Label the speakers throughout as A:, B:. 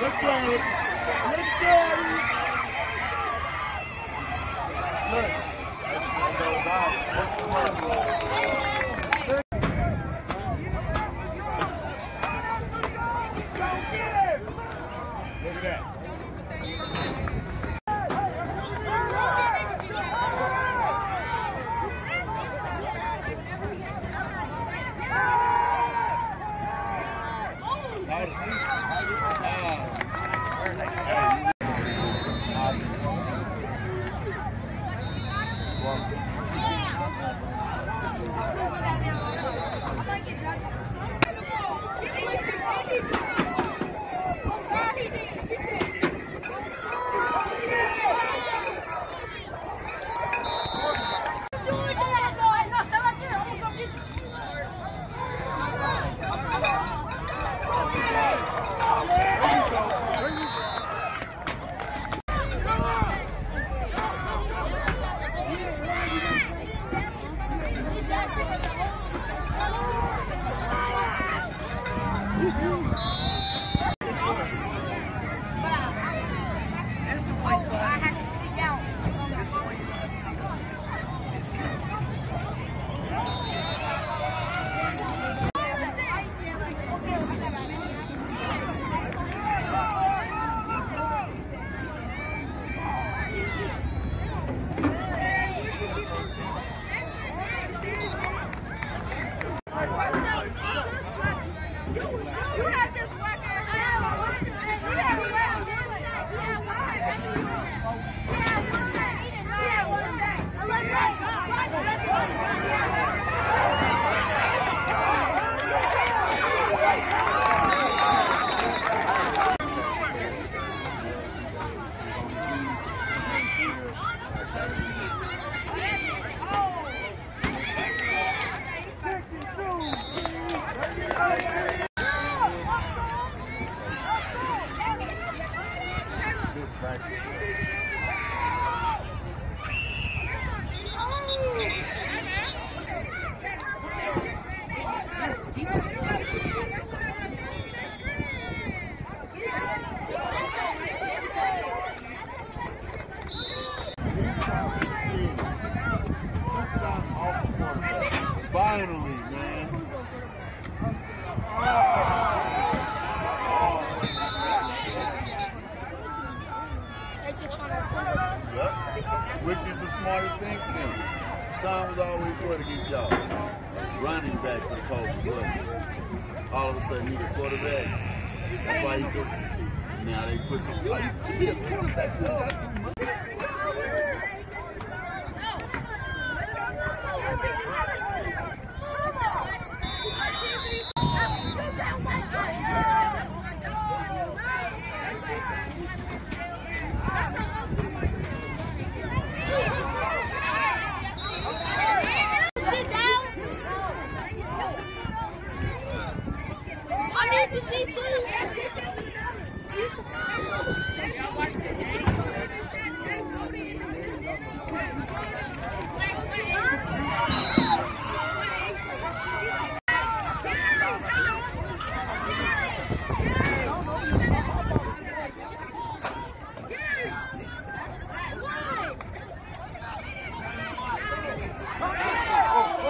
A: Let's go. Let's go.
B: Finally, man. Yep. Which is the smartest thing for them. Sean was always what against y'all? Running back for the Colts. All of a sudden, he the quarterback. That's why he do. Now they put some. Oh, you, to be a quarterback, you gotta do much.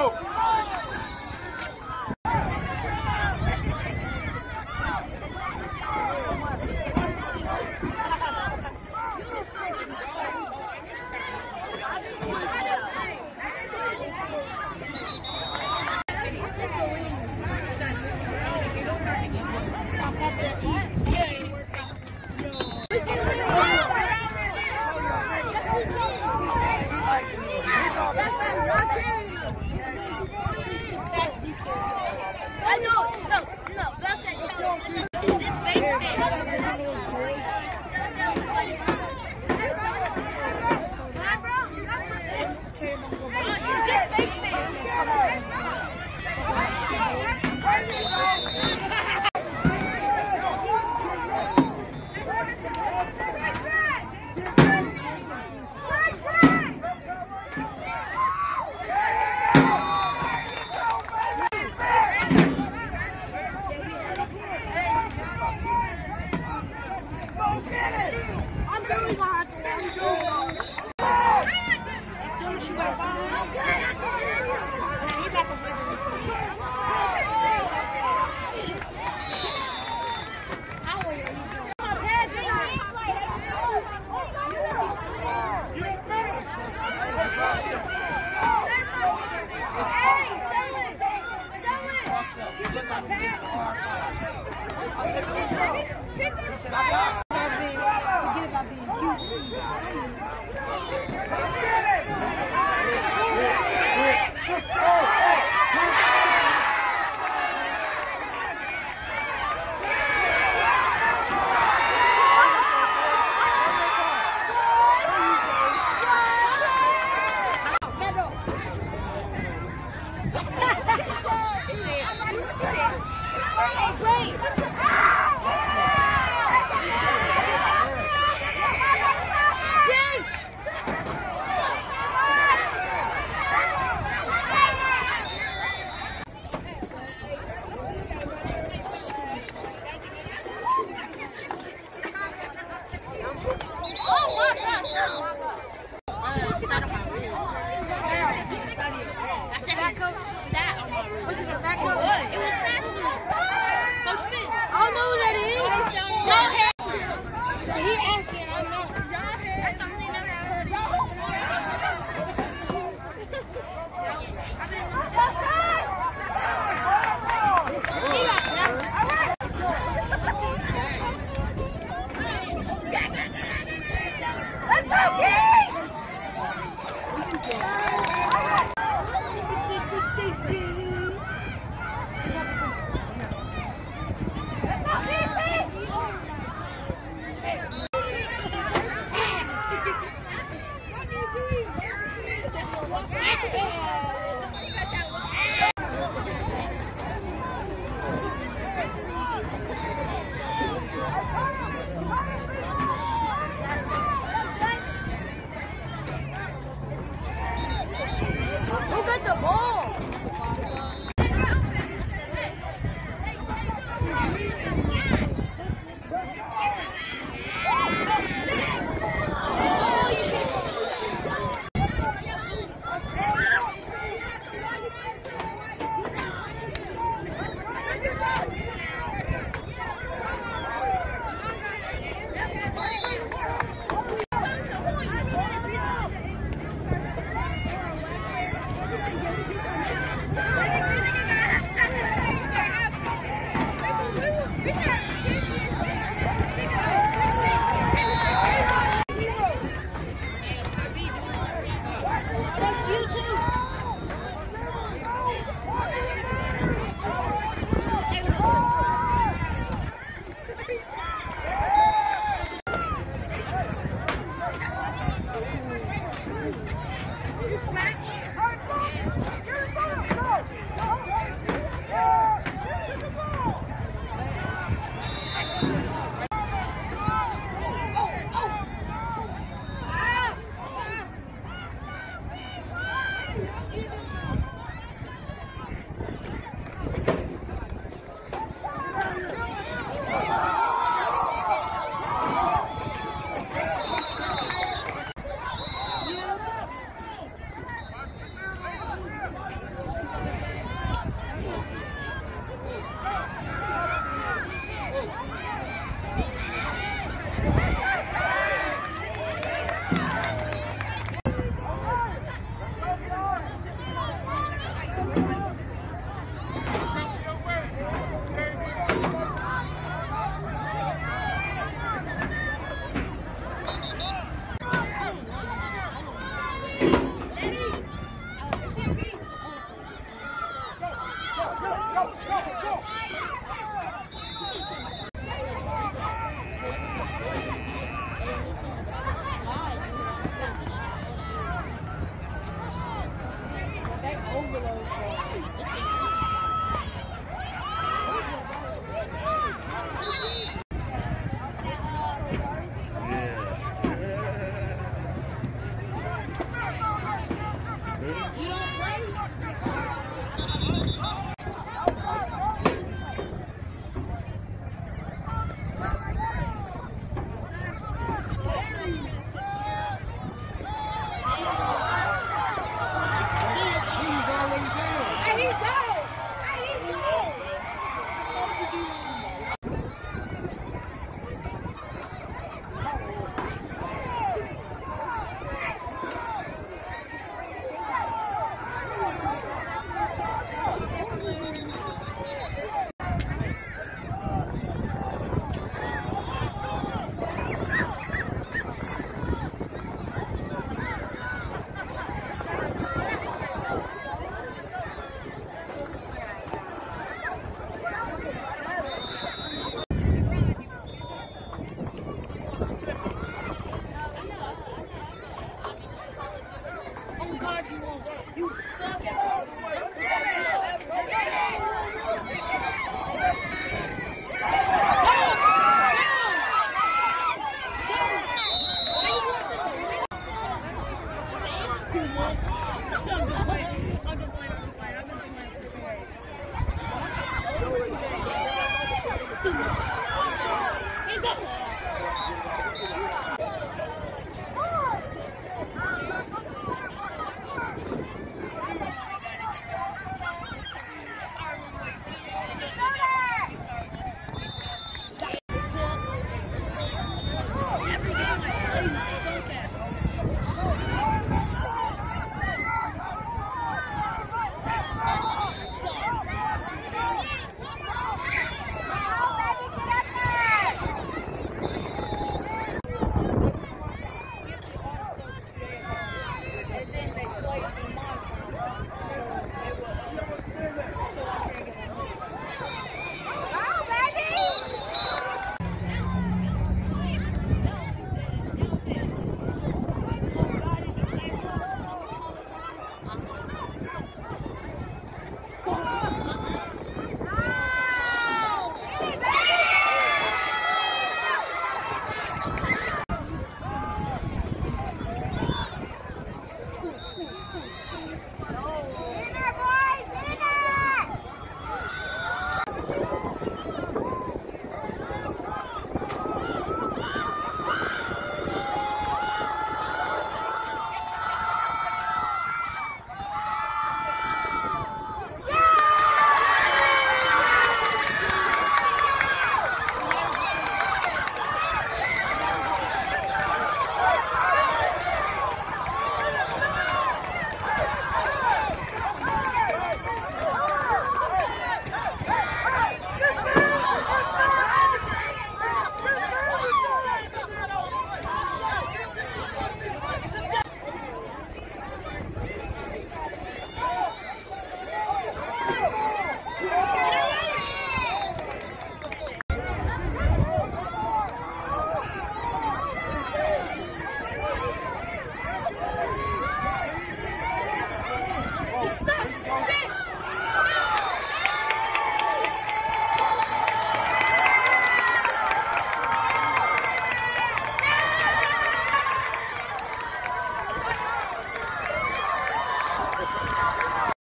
A: Oh. Yes, I'm lucky. Hey,